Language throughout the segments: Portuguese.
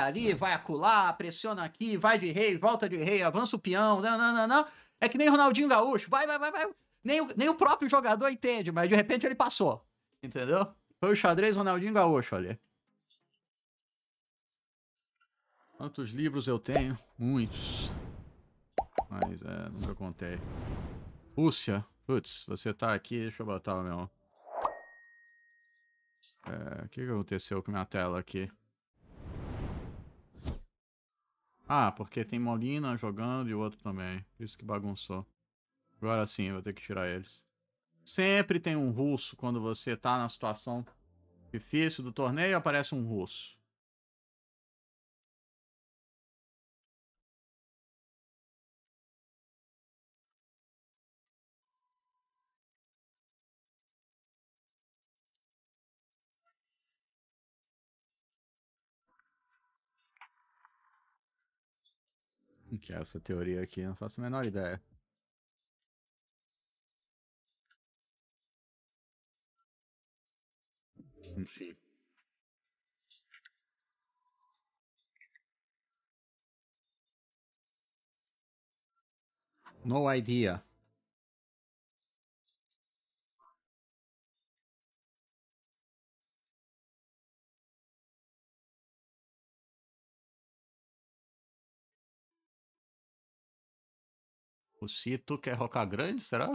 Ali, vai acular, pressiona aqui, vai de rei, volta de rei, avança o peão, não, não, não, não. É que nem Ronaldinho Gaúcho, vai, vai, vai, vai. Nem o, nem o próprio jogador entende, mas de repente ele passou. Entendeu? Foi o xadrez Ronaldinho Gaúcho ali. Quantos livros eu tenho? Muitos. Mas é, nunca contei. Rússia. Putz, você tá aqui, deixa eu botar o meu. É, o que, que aconteceu com minha tela aqui? Ah, porque tem Molina jogando e o outro também. Isso que bagunçou. Agora sim, eu vou ter que tirar eles. Sempre tem um russo quando você tá na situação difícil do torneio, aparece um russo. Que é essa teoria aqui? Não faço a menor ideia. Enfim. No idea. O Cito quer rocar grande, será?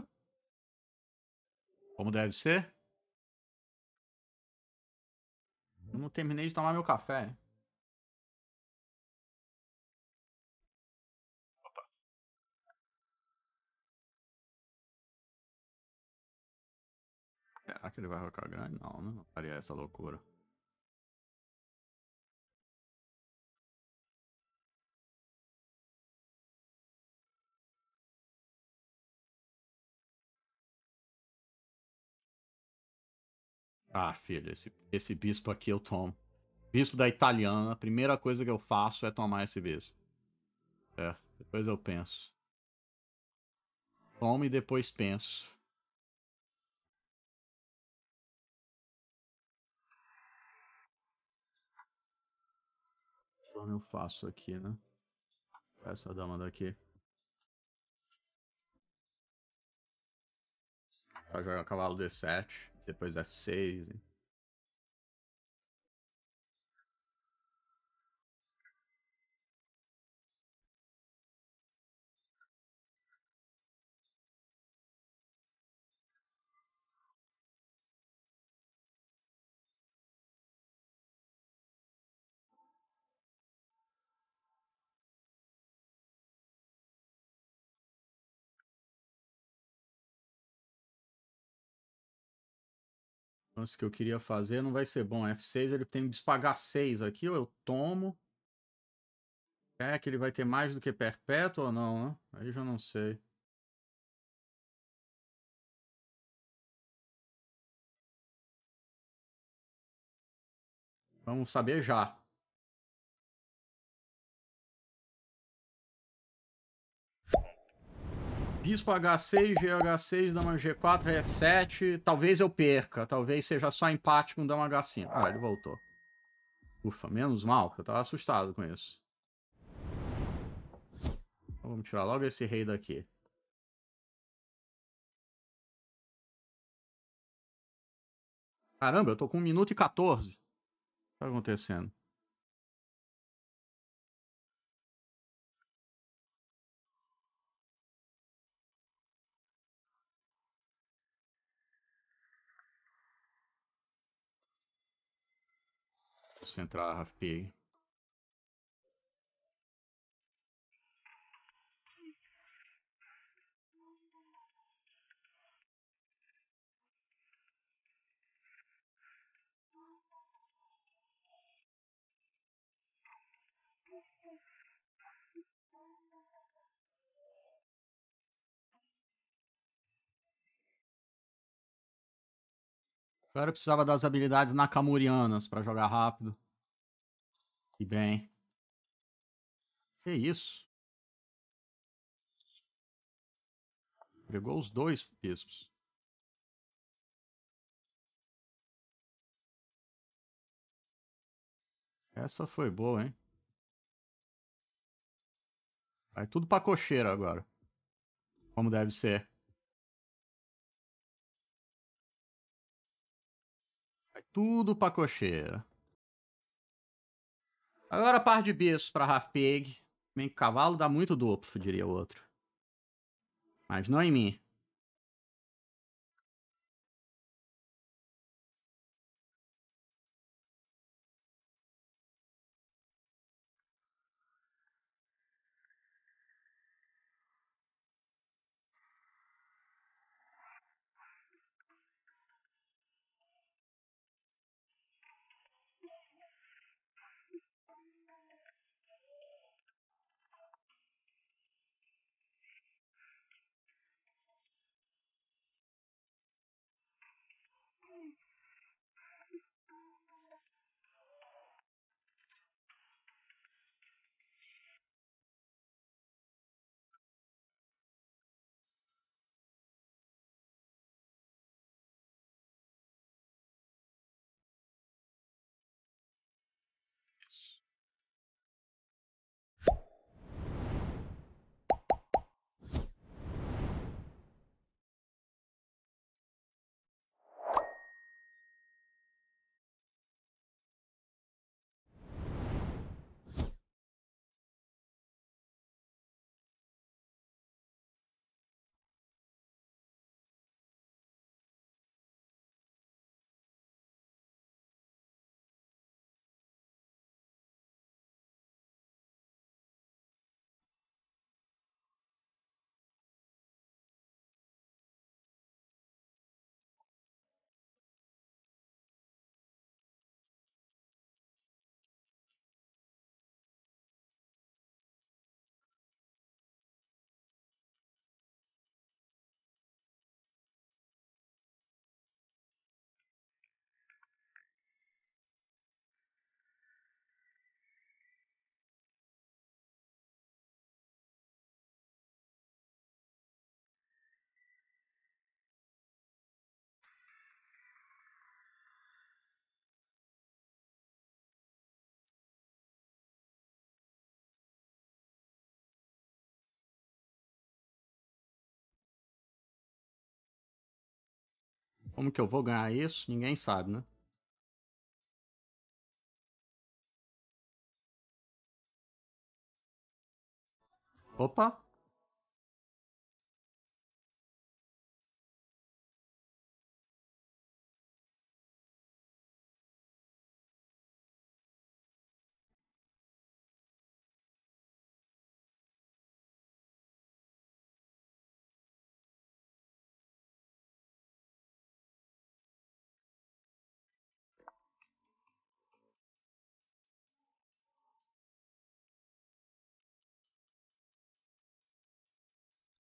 Como deve ser? Eu não terminei de tomar meu café. Opa. Será que ele vai rocar grande? Não, né? não faria essa loucura. Ah, filho, esse, esse bispo aqui eu tomo. Bispo da italiana, a primeira coisa que eu faço é tomar esse bispo. É, depois eu penso. Tomo e depois penso. Como eu faço aqui, né? Essa dama daqui. Vai jogar cavalo D7 depois F6. Lance que eu queria fazer não vai ser bom. F6 ele tem que pagar 6 aqui, ou eu tomo. É que ele vai ter mais do que perpétuo ou não, né? Aí já não sei. Vamos saber já. Bispo H6, GH6, Dama G4, F7. Talvez eu perca. Talvez seja só empate com Dama H5. Ah, ele voltou. Ufa, menos mal, eu tava assustado com isso. Então, vamos tirar logo esse rei daqui. Caramba, eu tô com 1 minuto e 14. O que tá acontecendo? Concentrar a FP. Agora eu precisava das habilidades nakamurianas para jogar rápido. E bem. Que isso? Pegou os dois bispos. Essa foi boa, hein? Vai tudo pra cocheira agora. Como deve ser. Vai tudo pra cocheira. Agora par de bichos pra Half Pig. Bem que cavalo dá muito duplo, diria o outro. Mas não em mim. Como que eu vou ganhar isso? Ninguém sabe, né? Opa!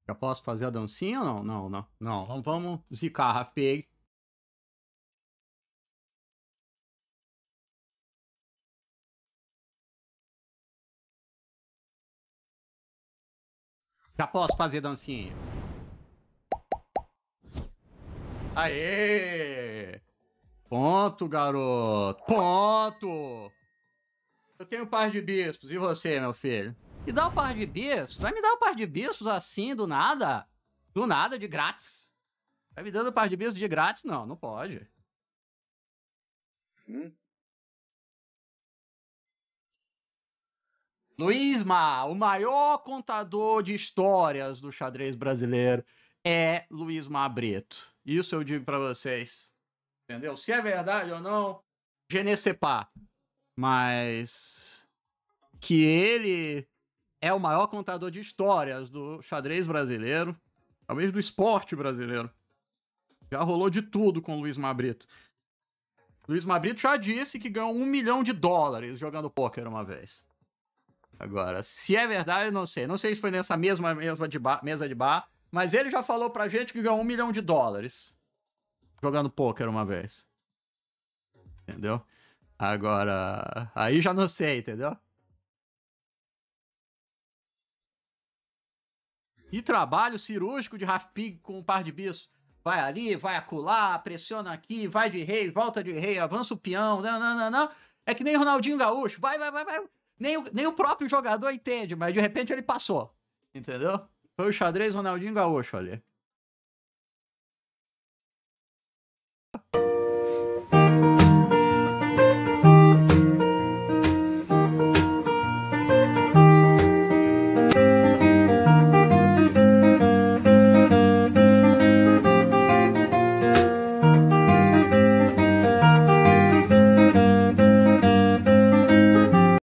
Já posso fazer a dancinha ou não? Não, não. Não, não vamos zicar Pig. Já posso fazer dancinha. Aê! Ponto, garoto. Ponto! Eu tenho um par de bispos. E você, meu filho? Me dá um par de bispos? Vai me dar um par de bispos assim, do nada? Do nada, de grátis? Vai me dando um par de bispos de grátis? Não, não pode. Hum. Luizma, o maior contador de histórias do xadrez brasileiro é Luizma Brito. Isso eu digo para vocês. Entendeu? Se é verdade ou não, pas. Mas que ele é o maior contador de histórias do xadrez brasileiro, talvez do esporte brasileiro. Já rolou de tudo com o Luiz Mabrito. Luiz Mabrito já disse que ganhou um milhão de dólares jogando pôquer uma vez. Agora, se é verdade, eu não sei. Não sei se foi nessa mesma, mesma de bar, mesa de bar, mas ele já falou pra gente que ganhou um milhão de dólares jogando pôquer uma vez. Entendeu? Agora, aí já não sei, entendeu? E trabalho cirúrgico de half pig com um par de bichos. Vai ali, vai acular, pressiona aqui, vai de rei, volta de rei, avança o peão, não, não, não, não. É que nem Ronaldinho Gaúcho. Vai, vai, vai, vai. Nem o, nem o próprio jogador entende, mas de repente ele passou. Entendeu? Foi o xadrez Ronaldinho Gaúcho ali.